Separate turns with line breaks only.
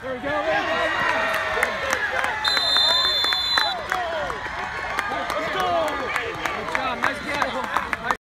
There we go.